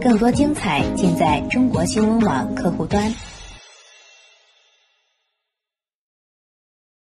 更多精彩尽在中国新闻网客户端。